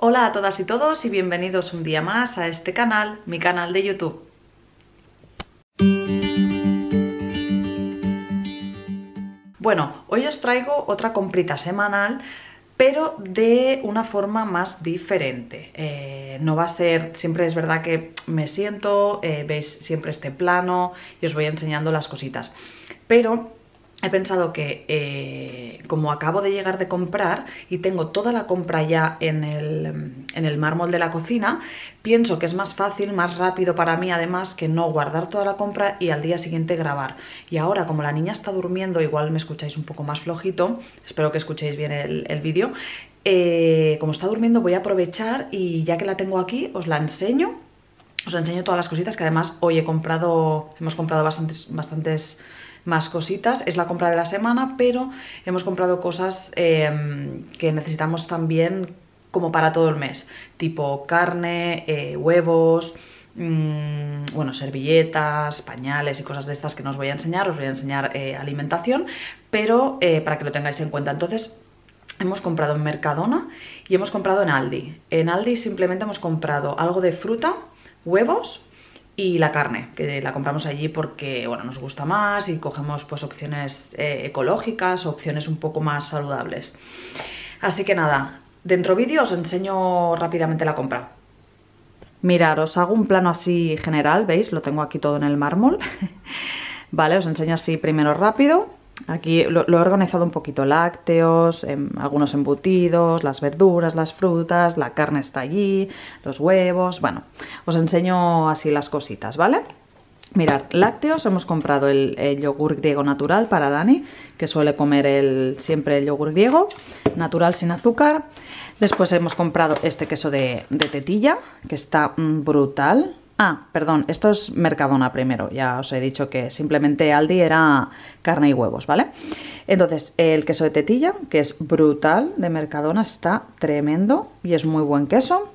Hola a todas y todos y bienvenidos un día más a este canal, mi canal de YouTube. Bueno, hoy os traigo otra comprita semanal pero de una forma más diferente. Eh, no va a ser, siempre es verdad que me siento, eh, veis siempre este plano y os voy enseñando las cositas. Pero he pensado que eh, como acabo de llegar de comprar y tengo toda la compra ya en el, en el, mármol de la cocina, pienso que es más fácil, más rápido para mí además que no guardar toda la compra y al día siguiente grabar. Y ahora como la niña está durmiendo, igual me escucháis un poco más flojito, espero que escuchéis bien el, el vídeo, eh, como está durmiendo voy a aprovechar y ya que la tengo aquí os la enseño, os enseño todas las cositas que además hoy he comprado, hemos comprado bastantes... bastantes más cositas. Es la compra de la semana, pero hemos comprado cosas eh, que necesitamos también como para todo el mes, tipo carne, eh, huevos, mmm, bueno, servilletas, pañales y cosas de estas que no os voy a enseñar, os voy a enseñar eh, alimentación, pero eh, para que lo tengáis en cuenta. Entonces, hemos comprado en Mercadona y hemos comprado en Aldi. En Aldi simplemente hemos comprado algo de fruta, huevos, y la carne, que la compramos allí porque bueno, nos gusta más y cogemos pues opciones eh, ecológicas, opciones un poco más saludables. Así que nada, dentro vídeo os enseño rápidamente la compra. Mirad, os hago un plano así general, ¿veis? Lo tengo aquí todo en el mármol. vale, os enseño así primero rápido. Aquí lo, he organizado un poquito, lácteos, eh, algunos embutidos, las verduras, las frutas, la carne está allí, los huevos, bueno, os enseño así las cositas, ¿vale? Mirad, lácteos, hemos comprado el, el, yogur griego natural para Dani, que suele comer el, siempre el yogur griego, natural sin azúcar. Después hemos comprado este queso de, de tetilla, que está mm, brutal, Ah, perdón, esto es Mercadona primero, ya os he dicho que simplemente Aldi era carne y huevos, ¿vale? Entonces, el queso de tetilla, que es brutal de Mercadona, está tremendo y es muy buen queso.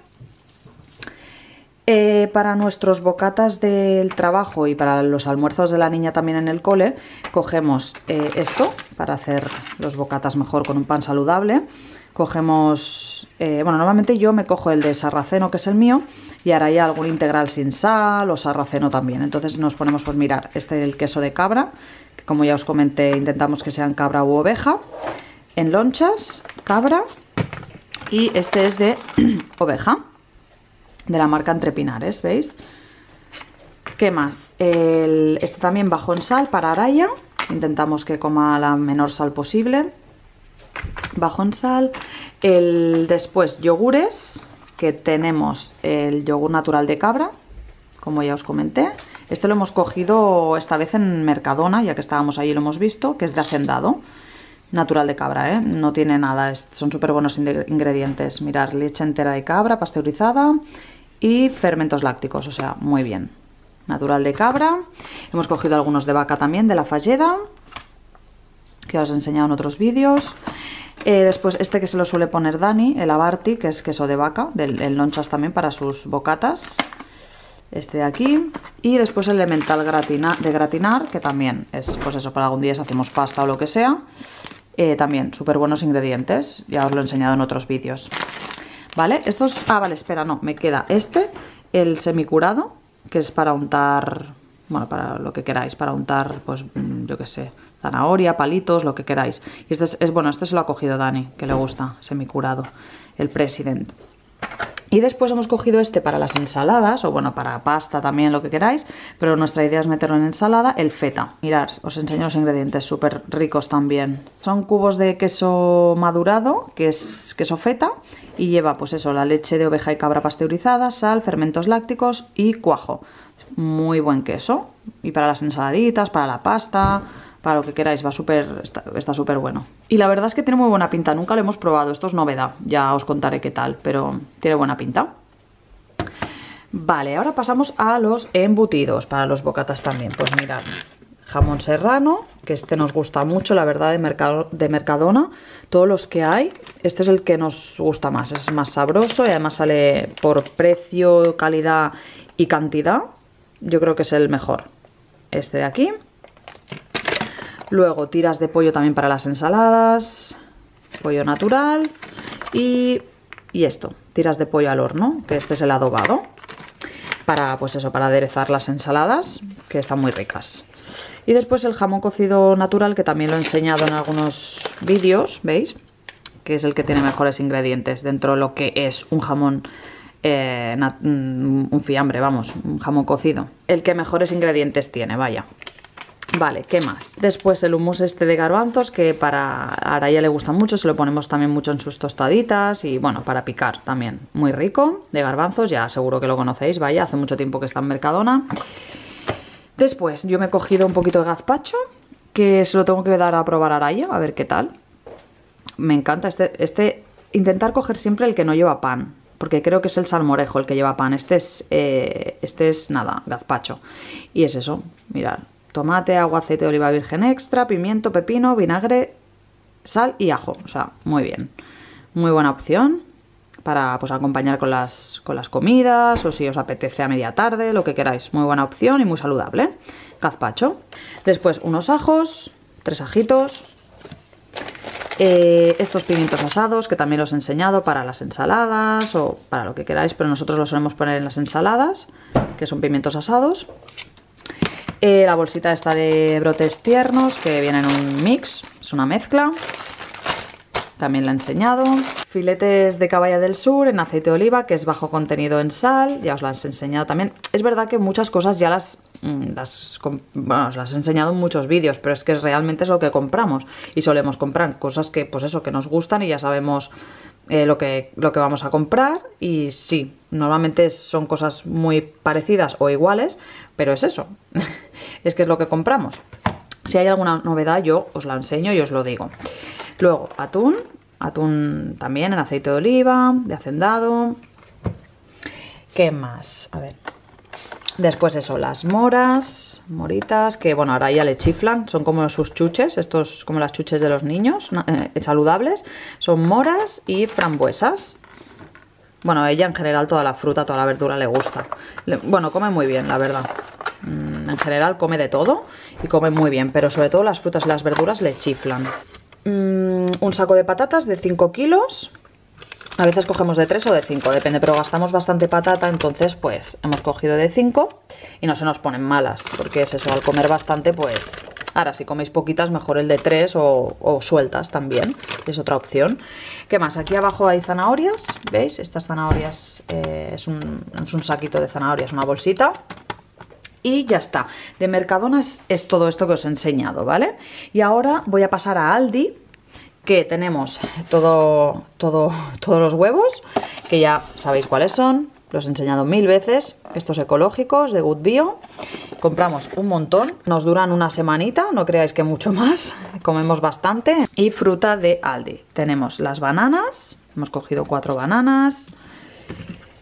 Eh, para nuestros bocatas del trabajo y para los almuerzos de la niña también en el cole, cogemos eh, esto para hacer los bocatas mejor con un pan saludable. Cogemos, eh, bueno, normalmente yo me cojo el de sarraceno, que es el mío, y ahora hay algún integral sin sal o sarraceno también. Entonces nos ponemos, pues mirar, este es el queso de cabra, que como ya os comenté, intentamos que sean cabra u oveja. En lonchas, cabra, y este es de oveja, de la marca Entrepinares, ¿veis? ¿Qué más? Este también bajo en sal para Araya, intentamos que coma la menor sal posible. Bajo en sal. El, después yogures, que tenemos el yogur natural de cabra, como ya os comenté. Este lo hemos cogido esta vez en Mercadona, ya que estábamos ahí lo hemos visto, que es de hacendado. Natural de cabra, ¿eh? No tiene nada, son súper buenos ingredientes. Mirar, leche entera de cabra, pasteurizada y fermentos lácticos, o sea, muy bien. Natural de cabra. Hemos cogido algunos de vaca también, de la falleda, que os he enseñado en otros vídeos. Eh, después este que se lo suele poner Dani, el Abarti, que es queso de vaca, del el lonchas también para sus bocatas. Este de aquí. Y después el elemental gratina, de gratinar, que también es, pues eso, para algún día si hacemos pasta o lo que sea. Eh, también, súper buenos ingredientes. Ya os lo he enseñado en otros vídeos. ¿Vale? Estos... Ah, vale, espera, no. Me queda este, el semicurado, que es para untar... Bueno, para lo que queráis, para untar, pues, mm, yo qué sé, zanahoria, palitos, lo que queráis. Y este es, bueno, este se lo ha cogido Dani, que le gusta, semicurado, el President. Y después hemos cogido este para las ensaladas, o bueno, para pasta también, lo que queráis, pero nuestra idea es meterlo en ensalada, el feta. Mirad, os enseño los ingredientes, súper ricos también. Son cubos de queso madurado, que es queso feta, y lleva pues eso, la leche de oveja y cabra pasteurizada, sal, fermentos lácticos y cuajo. Muy buen queso. Y para las ensaladitas, para la pasta, para lo que queráis, va súper está súper bueno. Y la verdad es que tiene muy buena pinta, nunca lo hemos probado, esto es novedad, ya os contaré qué tal, pero tiene buena pinta. Vale, ahora pasamos a los embutidos, para los bocatas también, pues mirad, jamón serrano, que este nos gusta mucho, la verdad, de, Mercado, de Mercadona, todos los que hay, este es el que nos gusta más, es más sabroso y además sale por precio, calidad y cantidad, yo creo que es el mejor, este de aquí. Luego tiras de pollo también para las ensaladas, pollo natural y y esto, tiras de pollo al horno, que este es el adobado. Para, pues eso, para aderezar las ensaladas, que están muy ricas. Y después el jamón cocido natural, que también lo he enseñado en algunos vídeos, ¿veis? Que es el que tiene mejores ingredientes dentro de lo que es un jamón eh, mm, un fiambre, vamos, un jamón cocido. El que mejores ingredientes tiene, vaya. Vale, ¿qué más? Después el hummus este de garbanzos, que para Araya le gusta mucho, se lo ponemos también mucho en sus tostaditas y bueno, para picar también. Muy rico, de garbanzos, ya seguro que lo conocéis, vaya, hace mucho tiempo que está en Mercadona. Después yo me he cogido un poquito de gazpacho, que se lo tengo que dar a probar a Araya, a ver qué tal. Me encanta este, este, intentar coger siempre el que no lleva pan, porque creo que es el salmorejo el que lleva pan. Este es, eh, este es nada, gazpacho. Y es eso, mirad, tomate, agua, aceite de oliva virgen extra, pimiento, pepino, vinagre, sal y ajo. O sea, muy bien. Muy buena opción para pues, acompañar con las, con las comidas o si os apetece a media tarde, lo que queráis. Muy buena opción y muy saludable. Gazpacho. Después unos ajos, tres ajitos, eh, estos pimientos asados, que también los he enseñado para las ensaladas o para lo que queráis, pero nosotros los solemos poner en las ensaladas, que son pimientos asados. Eh, la bolsita esta de brotes tiernos, que viene en un mix, es una mezcla. También la he enseñado. Filetes de caballa del sur en aceite de oliva, que es bajo contenido en sal, ya os las he enseñado también. Es verdad que muchas cosas ya las las, bueno, os las he enseñado en muchos vídeos, pero es que realmente es lo que compramos y solemos comprar cosas que, pues eso, que nos gustan y ya sabemos eh, lo, que, lo que vamos a comprar y sí, normalmente son cosas muy parecidas o iguales, pero es eso, es que es lo que compramos. Si hay alguna novedad yo os la enseño y os lo digo. Luego, atún, atún también en aceite de oliva, de hacendado. ¿Qué más? A ver, Después eso, las moras, moritas, que bueno, ahora ya le chiflan, son como sus chuches, estos como las chuches de los niños, eh, saludables. Son moras y frambuesas. Bueno, ella en general toda la fruta, toda la verdura le gusta. bueno, come muy bien, la verdad. Mm, en general come de todo y come muy bien, pero sobre todo las frutas y las verduras le chiflan. Mm, un saco de patatas de 5 kilos, a veces cogemos de 3 o de 5, depende, pero gastamos bastante patata, entonces pues hemos cogido de 5 y no se nos ponen malas, porque es eso, al comer bastante pues... Ahora, si coméis poquitas, mejor el de 3 o, sueltas también, es otra opción. ¿Qué más? Aquí abajo hay zanahorias, ¿veis? Estas zanahorias eh, es, un, es, un, saquito de zanahorias, una bolsita. Y ya está. De Mercadona es, es todo esto que os he enseñado, ¿vale? Y ahora voy a pasar a Aldi, que tenemos todo, todo, todos los huevos, que ya sabéis cuáles son, los he enseñado mil veces, estos ecológicos de Good Bio. Compramos un montón, nos duran una semanita, no creáis que mucho más, comemos bastante. Y fruta de Aldi. Tenemos las bananas, hemos cogido cuatro bananas,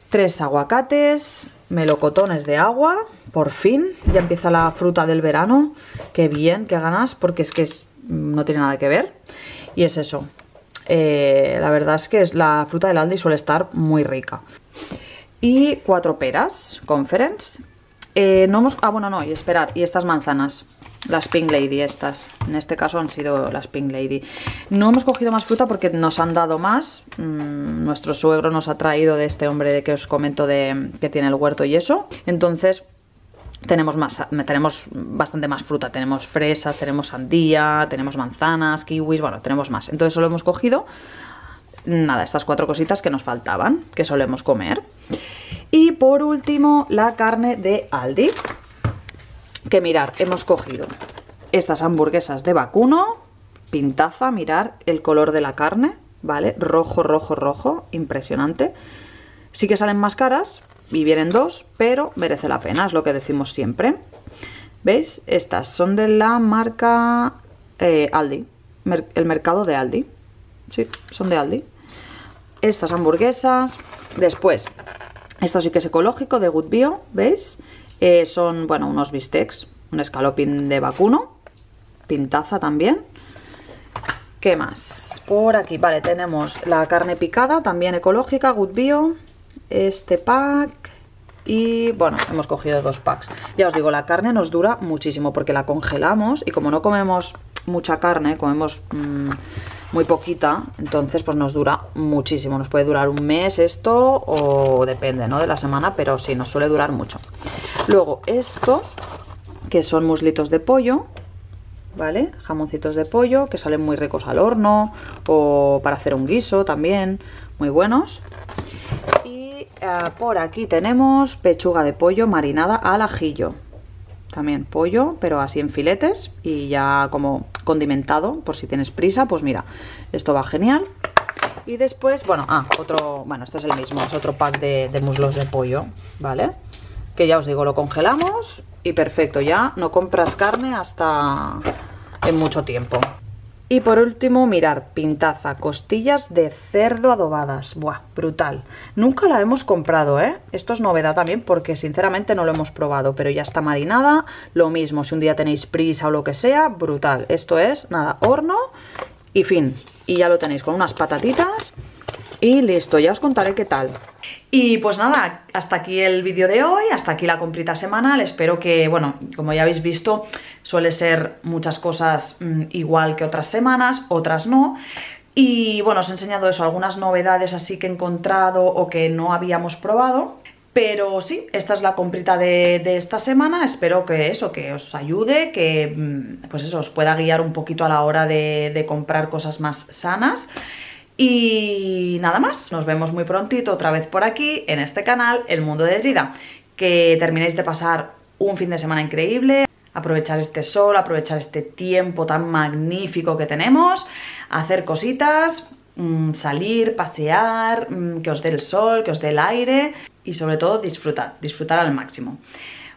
tres aguacates, melocotones de agua, por fin, ya empieza la fruta del verano, qué bien, qué ganas, porque es que no tiene nada que ver. Y es eso. Eh, la verdad es que es la fruta del Aldi suele estar muy rica. Y cuatro peras, conference. Eh, no hemos... Ah, bueno, no, y esperar. Y estas manzanas, las Pink Lady estas. En este caso han sido las Pink Lady. No hemos cogido más fruta porque nos han dado más. Mm, nuestro suegro nos ha traído de este hombre de que os comento de que tiene el huerto y eso. Entonces, tenemos más bastante más fruta. Tenemos fresas tenemos sandía tenemos manzanas kiwis bueno tenemos más. Entonces solo hemos cogido nada estas cuatro cositas que nos faltaban que solemos comer. Y por último la carne de Aldi que mirar hemos cogido estas hamburguesas de vacuno. Pintaza mirar el color de la carne vale rojo rojo rojo impresionante. Sí que salen más caras y vienen dos, pero merece la pena, es lo que decimos siempre. ¿Veis? Estas son de la marca eh, Aldi, el mercado de Aldi. Sí, son de Aldi. Estas hamburguesas, después, esto sí que es ecológico, de Good Bio, ¿veis? Eh, son, bueno, unos bistecs, un escalopín de vacuno, pintaza también. ¿Qué más? Por aquí, vale, tenemos la carne picada, también ecológica, Good Bio, este pack y bueno, hemos cogido dos packs. Ya os digo, la carne nos dura muchísimo porque la congelamos y como no comemos mucha carne, comemos mm, muy poquita, entonces pues nos dura muchísimo. Nos puede durar un mes esto o depende, ¿no? De la semana, pero sí, nos suele durar mucho. Luego esto, que son muslitos de pollo, ¿vale? Jamoncitos de pollo que salen muy ricos al horno o para hacer un guiso también, muy buenos. Y eh, por aquí tenemos pechuga de pollo marinada al ajillo. También pollo, pero así en filetes y ya como condimentado, por si tienes prisa, pues mira, esto va genial. Y después, bueno, ah, otro, bueno, este es el mismo, es otro pack de, de muslos de pollo, ¿vale? Que ya os digo, lo congelamos y perfecto, ya no compras carne hasta en mucho tiempo. Y por último, mirar, pintaza, costillas de cerdo adobadas. Buah, brutal. Nunca la hemos comprado, ¿eh? Esto es novedad también porque sinceramente no lo hemos probado, pero ya está marinada. Lo mismo, si un día tenéis prisa o lo que sea, brutal. Esto es, nada, horno y fin. Y ya lo tenéis con unas patatitas y listo, ya os contaré qué tal. Y pues nada, hasta aquí el vídeo de hoy, hasta aquí la comprita semanal. Espero que, bueno, como ya habéis visto, suele ser muchas cosas mm, igual que otras semanas, otras no. Y bueno, os he enseñado eso, algunas novedades así que he encontrado o que no habíamos probado. Pero sí, esta es la comprita de, esta semana, espero que eso, que os ayude, que mm, pues eso, os pueda guiar un poquito a la hora de, de comprar cosas más sanas. Y nada más, nos vemos muy prontito otra vez por aquí, en este canal, El Mundo de Drida. Que terminéis de pasar un fin de semana increíble, aprovechar este sol, aprovechar este tiempo tan magnífico que tenemos, hacer cositas, mm, salir, pasear, mm, que os dé el sol, que os dé el aire y sobre todo disfrutar, disfrutar al máximo.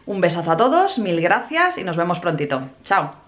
Un besazo a todos, mil gracias y nos vemos prontito. Chao.